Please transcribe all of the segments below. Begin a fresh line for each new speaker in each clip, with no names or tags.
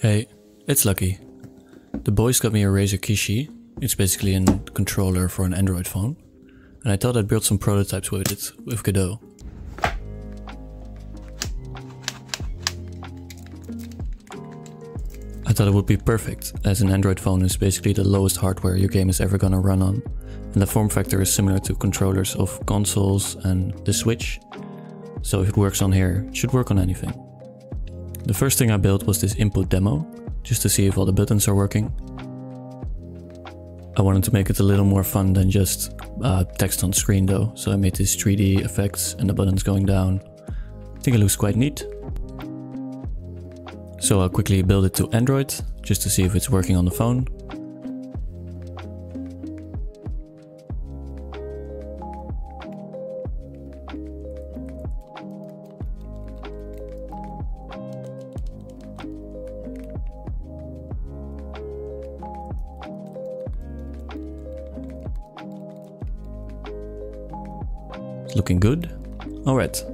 Hey, it's Lukky. The boys got me a Razer Kishi. It's basically a controller for an Android phone. And I thought I'd build some prototypes with it, with Godot. I thought it would be perfect, as an Android phone is basically the lowest hardware your game is ever gonna run on. And the form factor is similar to controllers of consoles and the Switch. So if it works on here, it should work on anything. The first thing I built was this input demo, just to see if all the buttons are working. I wanted to make it a little more fun than just uh, text on screen though, so I made these 3D effects and the buttons going down. I think it looks quite neat. So I'll quickly build it to Android, just to see if it's working on the phone. Looking good. Alright.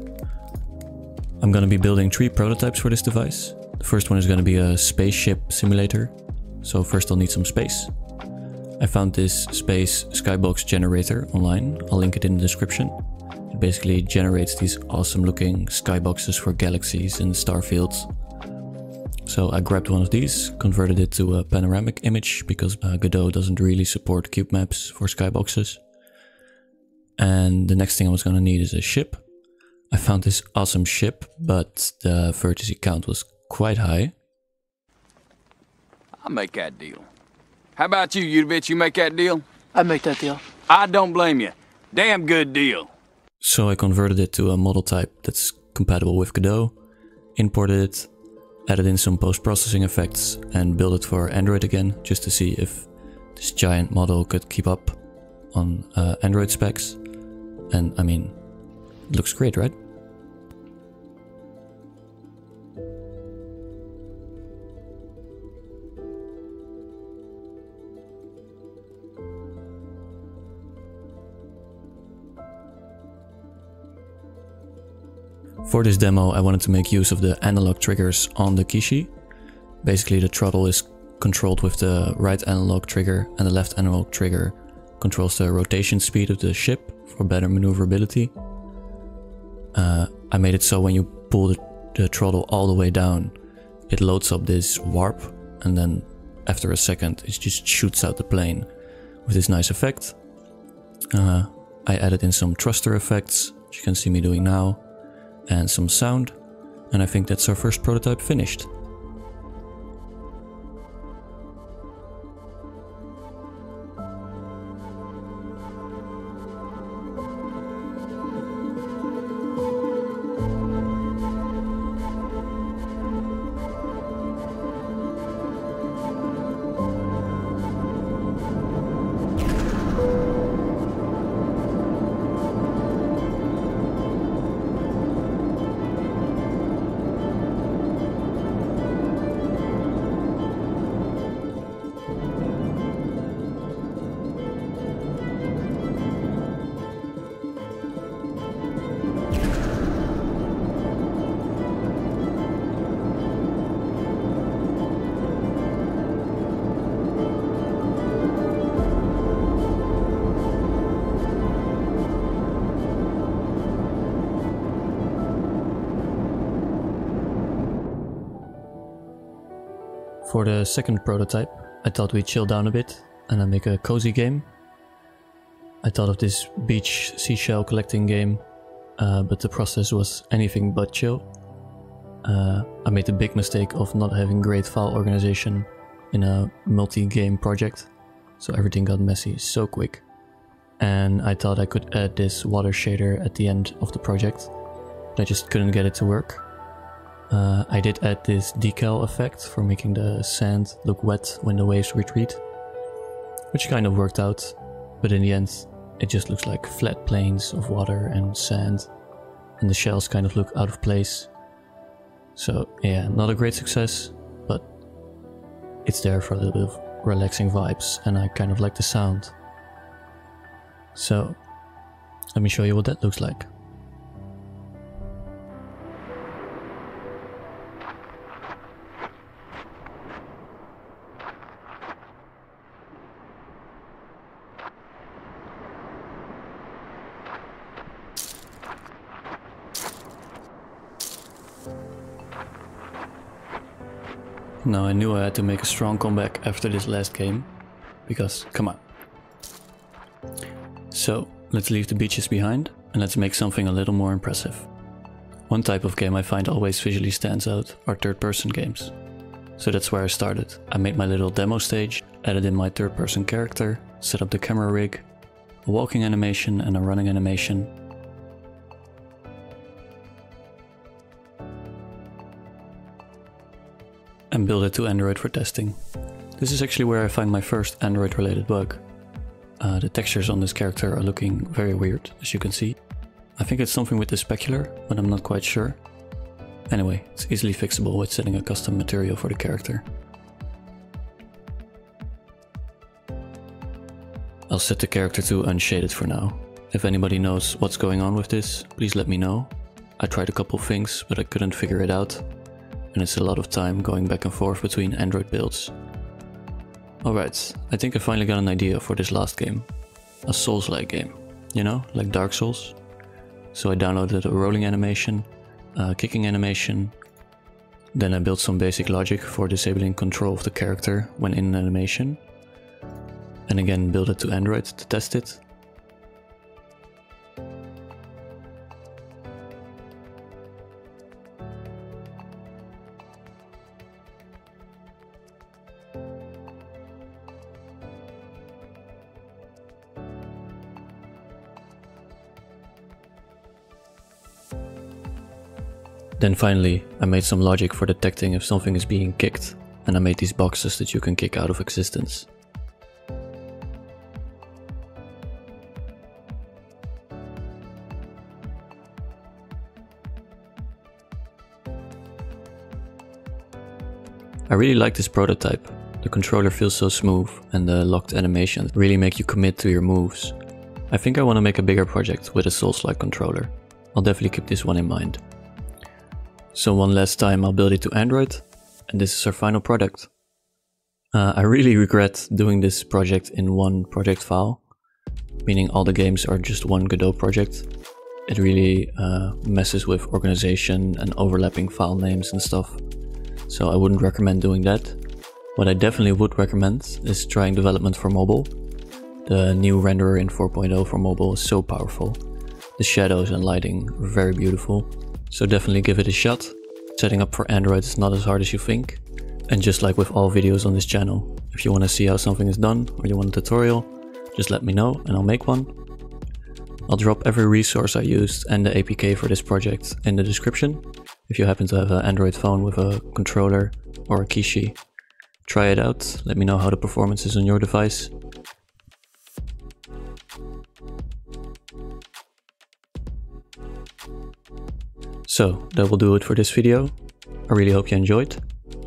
I'm gonna be building three prototypes for this device. The first one is gonna be a spaceship simulator. So first I'll need some space. I found this space skybox generator online. I'll link it in the description. It basically generates these awesome looking skyboxes for galaxies and star fields. So I grabbed one of these, converted it to a panoramic image because uh, Godot doesn't really support cube maps for skyboxes. And the next thing I was gonna need is a ship. I found this awesome ship, but the vertice count was quite high.
I'll make that deal. How about you, you bitch? You make that deal?
I'd make that deal.
I don't blame you. Damn good deal.
So I converted it to a model type that's compatible with Godot, imported it, added in some post-processing effects and built it for Android again, just to see if this giant model could keep up on uh, Android specs. And I mean, it looks great, right? For this demo I wanted to make use of the analog triggers on the Kishi. Basically the throttle is controlled with the right analog trigger and the left analog trigger controls the rotation speed of the ship for better maneuverability. Uh, I made it so when you pull the, the throttle all the way down it loads up this warp and then after a second it just shoots out the plane with this nice effect. Uh, I added in some thruster effects, which you can see me doing now and some sound. And I think that's our first prototype finished. For the second prototype, I thought we'd chill down a bit and then make a cozy game. I thought of this beach seashell collecting game, uh, but the process was anything but chill. Uh, I made the big mistake of not having great file organization in a multi-game project, so everything got messy so quick. And I thought I could add this water shader at the end of the project, but I just couldn't get it to work. Uh, I did add this decal effect for making the sand look wet when the waves retreat, which kind of worked out, but in the end it just looks like flat plains of water and sand, and the shells kind of look out of place. So yeah, not a great success, but it's there for a little bit of relaxing vibes, and I kind of like the sound. So let me show you what that looks like. Now I knew I had to make a strong comeback after this last game, because come on. So let's leave the beaches behind and let's make something a little more impressive. One type of game I find always visually stands out are third person games. So that's where I started. I made my little demo stage, added in my third person character, set up the camera rig, a walking animation and a running animation, and build it to Android for testing. This is actually where I find my first Android related bug. Uh, the textures on this character are looking very weird, as you can see. I think it's something with the specular, but I'm not quite sure. Anyway, it's easily fixable with setting a custom material for the character. I'll set the character to unshaded for now. If anybody knows what's going on with this, please let me know. I tried a couple things, but I couldn't figure it out, and it's a lot of time going back and forth between Android builds. Alright, I think I finally got an idea for this last game. A Souls-like game, you know, like Dark Souls. So I downloaded a rolling animation, a kicking animation, then I built some basic logic for disabling control of the character when in an animation, and again build it to Android to test it, Then finally, I made some logic for detecting if something is being kicked, and I made these boxes that you can kick out of existence. I really like this prototype. The controller feels so smooth and the locked animations really make you commit to your moves. I think I want to make a bigger project with a Souls-like controller. I'll definitely keep this one in mind. So one last time I'll build it to Android and this is our final product. Uh, I really regret doing this project in one project file, meaning all the games are just one Godot project. It really uh, messes with organization and overlapping file names and stuff, so I wouldn't recommend doing that. What I definitely would recommend is trying development for mobile. The new renderer in 4.0 for mobile is so powerful. The shadows and lighting are very beautiful so definitely give it a shot. Setting up for Android is not as hard as you think. And just like with all videos on this channel, if you want to see how something is done or you want a tutorial, just let me know and I'll make one. I'll drop every resource I used and the APK for this project in the description. If you happen to have an Android phone with a controller or a Kishi, try it out, let me know how the performance is on your device So that will do it for this video. I really hope you enjoyed.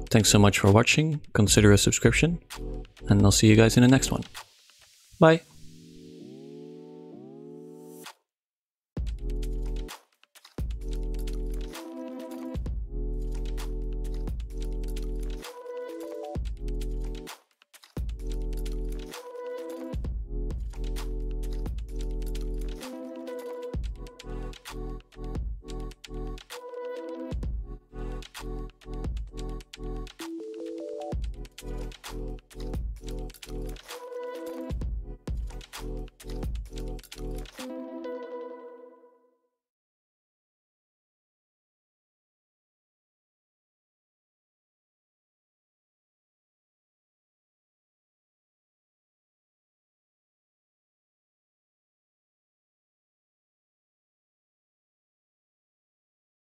Thanks so much for watching, consider a subscription, and I'll see you guys in the next one. Bye!